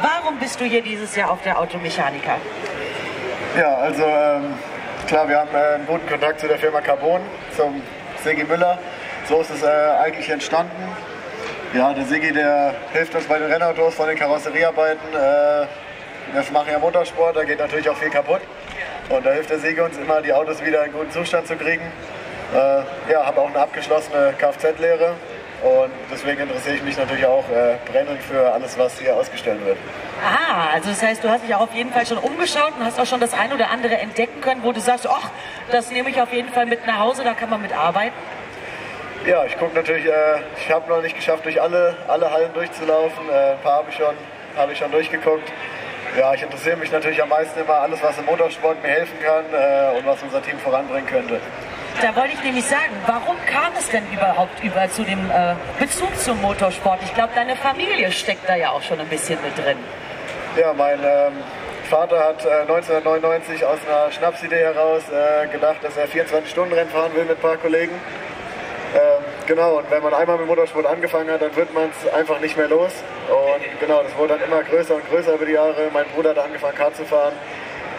Warum bist du hier dieses Jahr auf der Automechaniker? Ja, also ähm, klar, wir haben äh, einen guten Kontakt zu der Firma Carbon, zum Sigi Müller. So ist es äh, eigentlich entstanden. Ja, der Sigi, der hilft uns bei den Rennautos, von den Karosseriearbeiten. Äh, wir machen ja Motorsport, da geht natürlich auch viel kaputt. Und da hilft der Sigi uns immer, die Autos wieder in guten Zustand zu kriegen. Äh, ja, habe auch eine abgeschlossene Kfz-Lehre und deswegen interessiere ich mich natürlich auch äh, brennend für alles, was hier ausgestellt wird. Ah, also das heißt, du hast dich auch auf jeden Fall schon umgeschaut und hast auch schon das ein oder andere entdecken können, wo du sagst, ach, das nehme ich auf jeden Fall mit nach Hause, da kann man mit arbeiten. Ja, ich gucke natürlich, äh, ich habe noch nicht geschafft, durch alle, alle Hallen durchzulaufen. Äh, ein paar habe ich, schon, hab ich schon durchgeguckt. Ja, ich interessiere mich natürlich am meisten immer alles, was im Motorsport mir helfen kann äh, und was unser Team voranbringen könnte. Da wollte ich nämlich sagen, warum kam es denn überhaupt über zu dem äh, Bezug zum Motorsport? Ich glaube, deine Familie steckt da ja auch schon ein bisschen mit drin. Ja, mein ähm, Vater hat äh, 1999 aus einer Schnapsidee heraus äh, gedacht, dass er 24-Stunden-Rennen fahren will mit ein paar Kollegen. Ähm, genau, und wenn man einmal mit Motorsport angefangen hat, dann wird man es einfach nicht mehr los. Und genau, das wurde dann immer größer und größer über die Jahre. Mein Bruder hat angefangen, Kart zu fahren.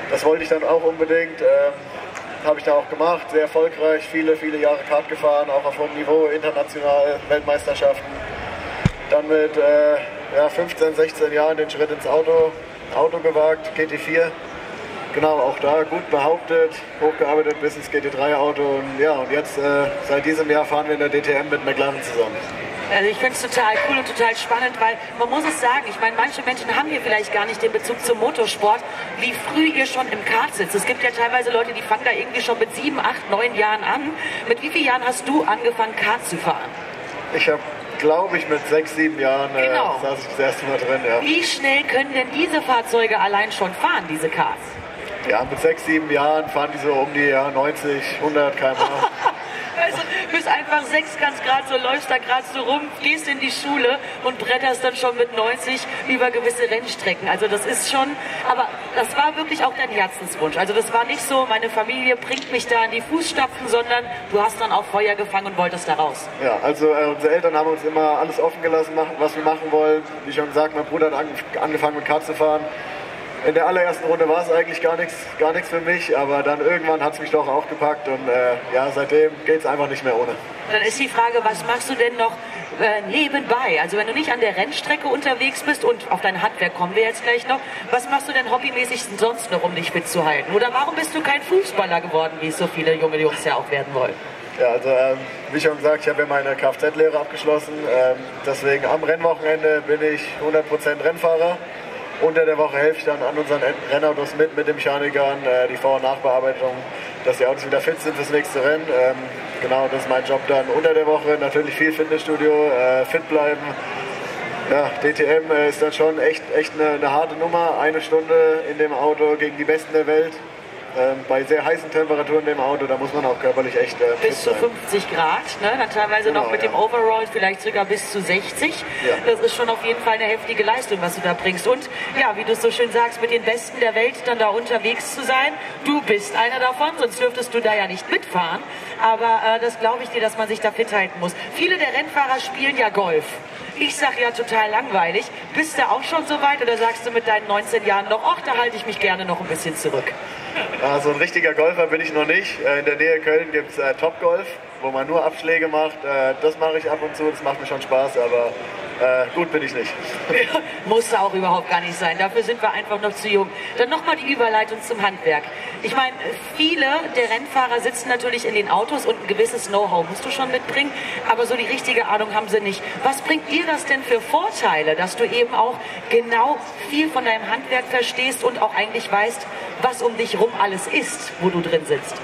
Das wollte ich dann auch unbedingt. Ähm, habe ich da auch gemacht, sehr erfolgreich, viele, viele Jahre Kart gefahren, auch auf hohem Niveau, international, Weltmeisterschaften. Dann mit äh, ja, 15, 16 Jahren den Schritt ins Auto, Auto gewagt, GT4. Genau, auch da gut behauptet, hochgearbeitet bis ins GT3-Auto. Und ja, und jetzt äh, seit diesem Jahr fahren wir in der DTM mit McLaren zusammen. Also ich finde es total cool und total spannend, weil man muss es sagen, ich meine, manche Menschen haben hier vielleicht gar nicht den Bezug zum Motorsport, wie früh ihr schon im Kart sitzt. Es gibt ja teilweise Leute, die fangen da irgendwie schon mit sieben, acht, neun Jahren an. Mit wie vielen Jahren hast du angefangen, Kart zu fahren? Ich habe glaube ich, mit sechs, sieben Jahren äh, genau. saß ich das erste Mal drin. Ja. Wie schnell können denn diese Fahrzeuge allein schon fahren, diese Cars? Ja, mit sechs, sieben Jahren fahren die so um die ja, 90, 100 km/h. Einfach sechs ganz gerade so, läufst da gerade so rum, gehst in die Schule und bretterst dann schon mit 90 über gewisse Rennstrecken. Also das ist schon, aber das war wirklich auch dein Herzenswunsch. Also das war nicht so, meine Familie bringt mich da in die Fußstapfen, sondern du hast dann auch Feuer gefangen und wolltest da raus. Ja, also äh, unsere Eltern haben uns immer alles offen gelassen, was wir machen wollen. Wie schon gesagt, mein Bruder hat angefangen mit Kart zu fahren in der allerersten Runde war es eigentlich gar nichts gar für mich, aber dann irgendwann hat es mich doch auch gepackt und äh, ja, seitdem geht es einfach nicht mehr ohne. Dann ist die Frage, was machst du denn noch äh, nebenbei? Also wenn du nicht an der Rennstrecke unterwegs bist und auf dein Handwerk kommen wir jetzt gleich noch, was machst du denn hobbymäßig sonst noch, um dich fit zu halten? Oder warum bist du kein Fußballer geworden, wie es so viele junge Jungs ja auch werden wollen? Ja, also ähm, wie schon gesagt, ich habe ja meine Kfz-Lehre abgeschlossen. Ähm, deswegen am Rennwochenende bin ich 100% Rennfahrer. Unter der Woche helfe ich dann an unseren Rennautos mit, mit den Mechanikern, äh, die Vor- und Nachbearbeitung, dass die Autos wieder fit sind fürs nächste Rennen. Ähm, genau, das ist mein Job dann unter der Woche. Natürlich viel Fitnessstudio, äh, fit bleiben. Ja, DTM äh, ist dann schon echt, echt eine, eine harte Nummer. Eine Stunde in dem Auto gegen die Besten der Welt ähm, bei sehr heißen Temperaturen im Auto, da muss man auch körperlich echt. Äh, bis zu 50 Grad, ne? dann teilweise genau, noch mit ja. dem Overall vielleicht sogar bis zu 60. Ja. Das ist schon auf jeden Fall eine heftige Leistung, was du da bringst. Und ja, wie du es so schön sagst, mit den Besten der Welt dann da unterwegs zu sein. Du bist einer davon, sonst dürftest du da ja nicht mitfahren. Aber äh, das glaube ich dir, dass man sich da fit halten muss. Viele der Rennfahrer spielen ja Golf. Ich sage ja total langweilig. Bist du auch schon so weit oder sagst du mit deinen 19 Jahren noch, ach, da halte ich mich gerne noch ein bisschen zurück? Also ein richtiger Golfer bin ich noch nicht. Äh, in der Nähe Köln gibt es äh, Top Golf, wo man nur Abschläge macht. Äh, das mache ich ab und zu, das macht mir schon Spaß, aber äh, gut bin ich nicht. Ja, muss auch überhaupt gar nicht sein. Dafür sind wir einfach noch zu jung. Dann nochmal die Überleitung zum Handwerk. Ich meine, viele der Rennfahrer sitzen natürlich in den Autos und ein gewisses Know-how musst du schon mitbringen, aber so die richtige Ahnung haben sie nicht. Was bringt dir das denn für Vorteile, dass du eben auch genau viel von deinem Handwerk verstehst und auch eigentlich weißt, was um dich rum alles ist, wo du drin sitzt?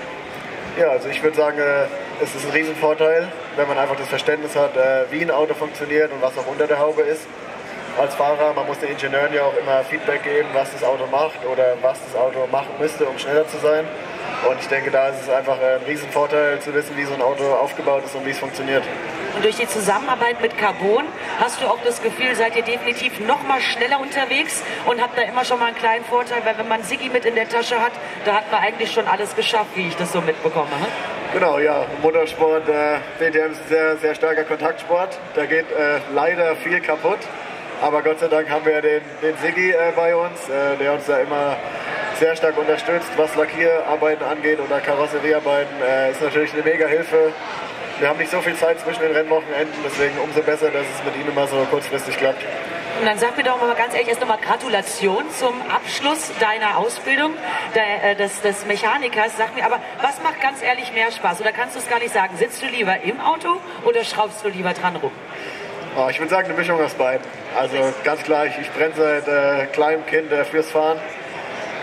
Ja, also ich würde sagen, äh, es ist ein Riesenvorteil, wenn man einfach das Verständnis hat, äh, wie ein Auto funktioniert und was auch unter der Haube ist. Als Fahrer, man muss den Ingenieuren ja auch immer Feedback geben, was das Auto macht oder was das Auto machen müsste, um schneller zu sein. Und ich denke, da ist es einfach ein Riesenvorteil zu wissen, wie so ein Auto aufgebaut ist und wie es funktioniert. Und durch die Zusammenarbeit mit Carbon hast du auch das Gefühl, seid ihr definitiv noch mal schneller unterwegs und habt da immer schon mal einen kleinen Vorteil, weil wenn man Siggi mit in der Tasche hat, da hat man eigentlich schon alles geschafft, wie ich das so mitbekomme. Hm? Genau, ja. Motorsport, äh, DTM ist ein sehr, sehr starker Kontaktsport. Da geht äh, leider viel kaputt. Aber Gott sei Dank haben wir den, den Siggi äh, bei uns, äh, der uns da immer sehr stark unterstützt, was Lackierarbeiten angeht oder Karosseriearbeiten. Äh, ist natürlich eine mega Hilfe. Wir haben nicht so viel Zeit zwischen den Rennwochenenden, deswegen umso besser, dass es mit Ihnen immer so kurzfristig klappt. Und dann sag mir doch mal ganz ehrlich erst nochmal Gratulation zum Abschluss deiner Ausbildung der, äh, des, des Mechanikers. Sag mir aber, was macht ganz ehrlich mehr Spaß? Oder kannst du es gar nicht sagen? Sitzt du lieber im Auto oder schraubst du lieber dran rum? Oh, ich würde sagen, eine Mischung aus beiden. Also ganz klar, ich, ich brenne seit äh, kleinem Kind äh, fürs Fahren.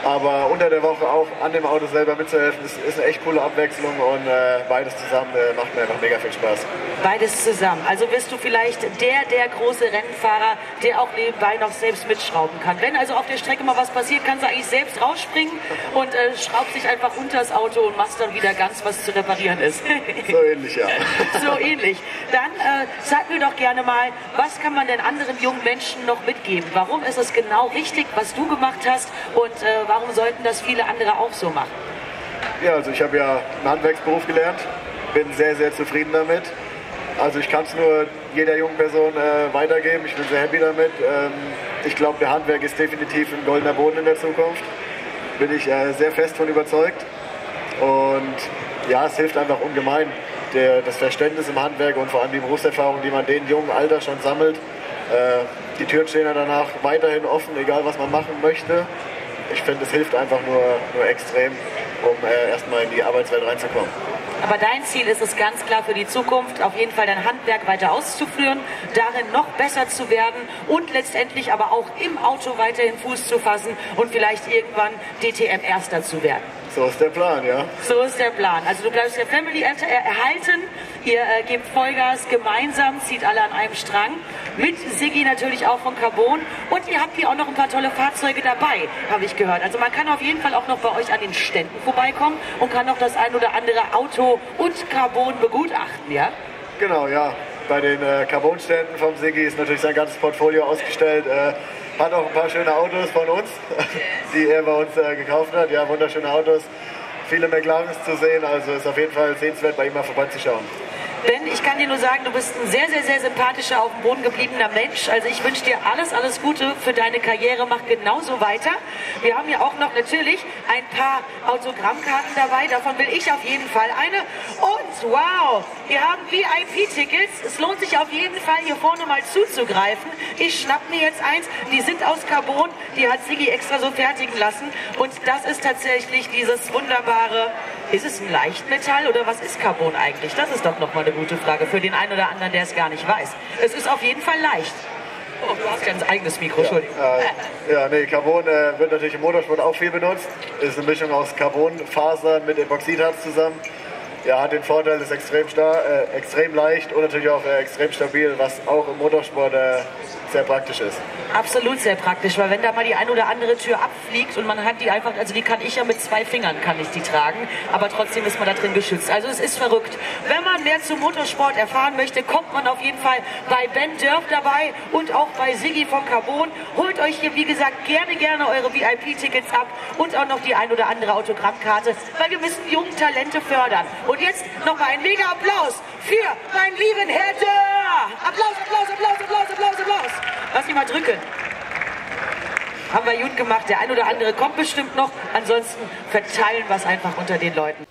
Aber unter der Woche auch an dem Auto selber mitzuhelfen, ist, ist eine echt coole Abwechslung und äh, beides zusammen äh, macht mir einfach mega viel Spaß. Beides zusammen. Also bist du vielleicht der, der große Rennfahrer, der auch nebenbei noch selbst mitschrauben kann. Wenn also auf der Strecke mal was passiert, kannst du eigentlich selbst rausspringen und äh, schraubst dich einfach unter das Auto und machst dann wieder ganz, was zu reparieren ist. so ähnlich, ja. so ähnlich. Dann äh, sag mir doch gerne mal, was kann man denn anderen jungen Menschen noch mitgeben? Warum ist es genau richtig, was du gemacht hast und äh, warum sollten das viele andere auch so machen? Ja, also ich habe ja einen Handwerksberuf gelernt, bin sehr, sehr zufrieden damit. Also ich kann es nur jeder jungen Person äh, weitergeben. Ich bin sehr happy damit. Ähm, ich glaube, der Handwerk ist definitiv ein goldener Boden in der Zukunft. Bin ich äh, sehr fest von überzeugt. Und ja, es hilft einfach ungemein. Der, das Verständnis im Handwerk und vor allem die Berufserfahrung, die man dem jungen Alter schon sammelt. Äh, die Türen stehen ja danach weiterhin offen, egal was man machen möchte ich finde, es hilft einfach nur, nur extrem, um äh, erstmal in die Arbeitswelt reinzukommen. Aber dein Ziel ist es ganz klar für die Zukunft, auf jeden Fall dein Handwerk weiter auszuführen, darin noch besser zu werden und letztendlich aber auch im Auto weiterhin Fuß zu fassen und vielleicht irgendwann DTM-Erster zu werden. So ist der Plan, ja. So ist der Plan. Also du bleibst der Family erhalten, ihr äh, gebt Vollgas gemeinsam, zieht alle an einem Strang. Mit Siggi natürlich auch von Carbon. Und ihr habt hier auch noch ein paar tolle Fahrzeuge dabei, habe ich gehört. Also man kann auf jeden Fall auch noch bei euch an den Ständen vorbeikommen und kann noch das ein oder andere Auto und Carbon begutachten, ja? Genau, ja. Bei den äh, Carbon-Ständen vom Siggi ist natürlich sein ganzes Portfolio ausgestellt. Äh, hat auch ein paar schöne Autos von uns, die er bei uns äh, gekauft hat. Ja, wunderschöne Autos. Viele McLarens zu sehen, also ist auf jeden Fall sehenswert, bei ihm mal vorbeizuschauen. Ben, ich kann dir nur sagen, du bist ein sehr, sehr, sehr sympathischer, auf dem Boden gebliebener Mensch. Also ich wünsche dir alles, alles Gute für deine Karriere. Mach genauso weiter. Wir haben ja auch noch natürlich ein paar Autogrammkarten dabei. Davon will ich auf jeden Fall eine. Und wow, wir haben VIP-Tickets. Es lohnt sich auf jeden Fall, hier vorne mal zuzugreifen. Ich schnapp mir jetzt eins. Die sind aus Carbon. Die hat Sigi extra so fertigen lassen. Und das ist tatsächlich dieses wunderbare ist es ein Leichtmetall oder was ist Carbon eigentlich? Das ist doch nochmal eine gute Frage für den einen oder anderen, der es gar nicht weiß. Es ist auf jeden Fall leicht. Oh, du hast ja ein eigenes Mikro, Entschuldigung. Ja, äh, ja nee, Carbon äh, wird natürlich im Motorsport auch viel benutzt. Ist eine Mischung aus Carbonfasern mit Epoxidharz zusammen. Ja, hat den Vorteil, ist extrem, äh, extrem leicht und natürlich auch äh, extrem stabil, was auch im Motorsport äh, sehr praktisch ist. Absolut sehr praktisch, weil wenn da mal die ein oder andere Tür abfliegt und man hat die einfach, also die kann ich ja mit zwei Fingern kann ich die tragen, aber trotzdem ist man da drin geschützt. Also es ist verrückt. Wenn man mehr zum Motorsport erfahren möchte, kommt man auf jeden Fall bei Ben Dörf dabei und auch bei Siggi von Carbon. Holt euch hier, wie gesagt, gerne, gerne eure VIP-Tickets ab und auch noch die ein oder andere Autogrammkarte, weil wir müssen jungen Talente fördern. Und jetzt nochmal ein mega Applaus für meinen lieben Herr. Applaus, Applaus, Applaus, Applaus, Applaus, Applaus. Lass mich mal drücken. Haben wir gut gemacht. Der ein oder andere kommt bestimmt noch. Ansonsten verteilen wir es einfach unter den Leuten.